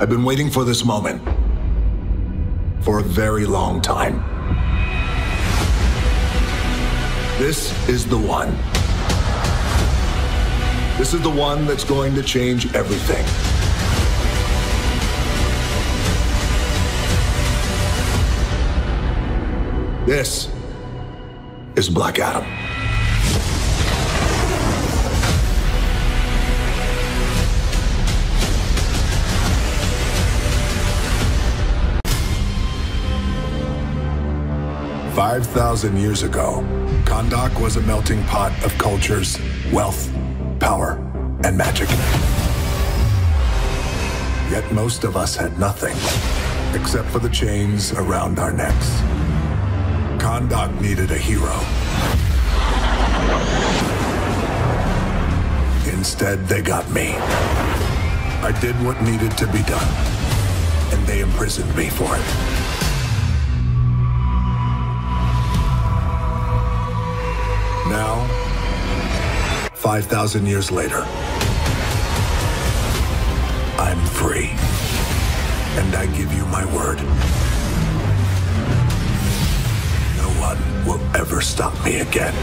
I've been waiting for this moment for a very long time. This is the one. This is the one that's going to change everything. This is Black Adam. Five thousand years ago, Kahndaq was a melting pot of cultures, wealth, power, and magic. Yet most of us had nothing, except for the chains around our necks. Kahndaq needed a hero. Instead, they got me. I did what needed to be done, and they imprisoned me for it. 5,000 years later, I'm free. And I give you my word. No one will ever stop me again.